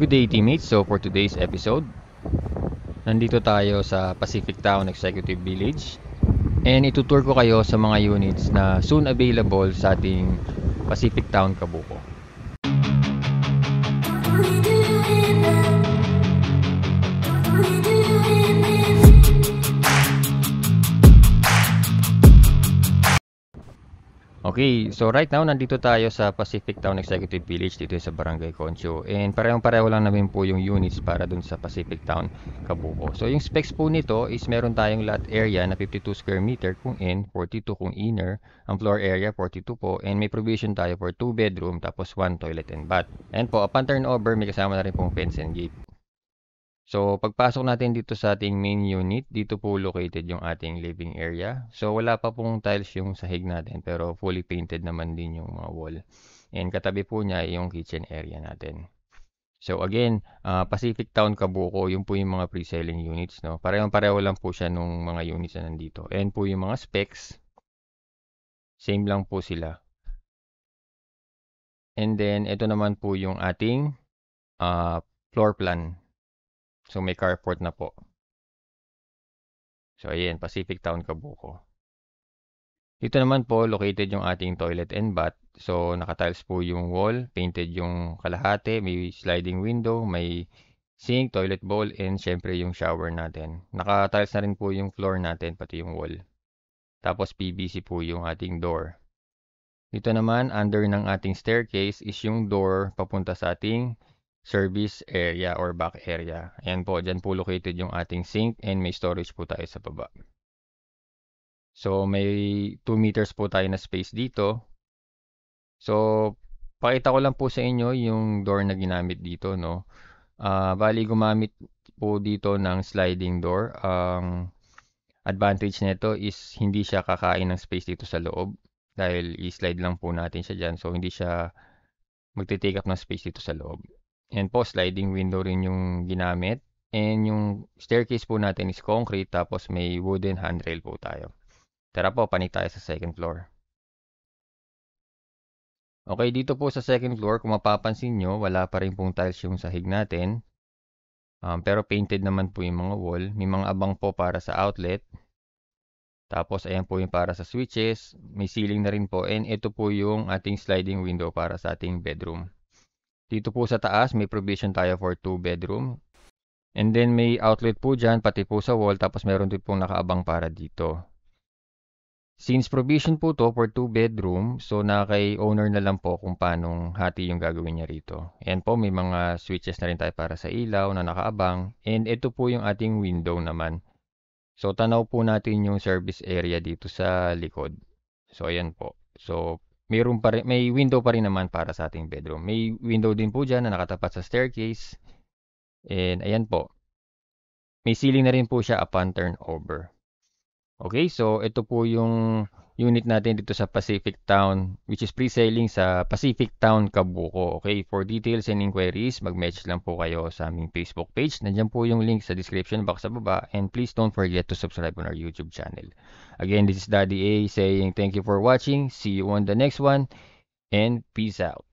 Good day teammates, so for today's episode, nandito tayo sa Pacific Town Executive Village and itutour ko kayo sa mga units na soon available sa ating Pacific Town Kabuko. Okay, so right now nandito tayo sa Pacific Town Executive Village dito sa Barangay Concho. And parehong-pareho lang namin po yung units para dun sa Pacific Town Kabuko. So yung specs po nito is meron tayong lot area na 52 square meter kung in, 42 kung inner. Ang floor area 42 po and may provision tayo for 2 bedroom tapos 1 toilet and bath. And po upon turnover may kasama na rin pong fence and gate. So, pagpasok natin dito sa ating main unit, dito po located yung ating living area. So, wala pa pong tiles yung sahig natin, pero fully painted naman din yung mga wall. And katabi po niya yung kitchen area natin. So, again, uh, Pacific Town Kabuko, yung po yung mga pre-selling units. No? Parehong-pareho lang po siya nung mga units na nandito. And po yung mga specs, same lang po sila. And then, ito naman po yung ating uh, floor plan So, may carport na po. So, ayan, Pacific Town Kabuko. Dito naman po, located yung ating toilet and bath. So, nakatiles po yung wall, painted yung kalahati, may sliding window, may sink, toilet bowl, and syempre yung shower natin. Nakatiles na rin po yung floor natin, pati yung wall. Tapos, PVC po yung ating door. Dito naman, under ng ating staircase is yung door papunta sa ating service area or back area. Ayan po, dyan po located yung ating sink and may storage po tayo sa baba. So, may 2 meters po tayo na space dito. So, pakita ko lang po sa inyo yung door na ginamit dito, no. Uh, bali, gumamit po dito ng sliding door. Ang advantage nito is hindi siya kakain ng space dito sa loob dahil i-slide lang po natin siya dyan. So, hindi siya magte-take up ng space dito sa loob. And po, sliding window rin yung ginamit. And yung staircase po natin is concrete tapos may wooden handrail po tayo. Tara po, panik tayo sa second floor. Okay, dito po sa second floor, kung mapapansin nyo, wala pa rin pong tiles yung sahig natin. Um, pero painted naman po yung mga wall. May mga abang po para sa outlet. Tapos, ayan po yung para sa switches. May ceiling na rin po. And ito po yung ating sliding window para sa ating bedroom. Dito po sa taas, may provision tayo for 2 bedroom. And then may outlet po dyan, pati po sa wall, tapos meron din pong nakaabang para dito. Since provision po to for 2 bedroom, so na kay owner na lang po kung paano hati yung gagawin niya rito. Ayan po, may mga switches na rin tayo para sa ilaw na nakaabang. And ito po yung ating window naman. So tanaw po natin yung service area dito sa likod. So ayan po. So mayroon pa rin, may window pa rin naman para sa ating bedroom. May window din po dyan na nakatapat sa staircase. And ayan po. May ceiling na rin po siya upon turnover. Okay, so ito po yung unit natin dito sa Pacific Town which is pre-selling sa Pacific Town Kabuko. Okay, for details and inquiries, mag-message lang po kayo sa aming Facebook page. Nandiyan po yung link sa description box sa baba and please don't forget to subscribe on our YouTube channel. Again, this is Daddy A saying thank you for watching. See you on the next one and peace out.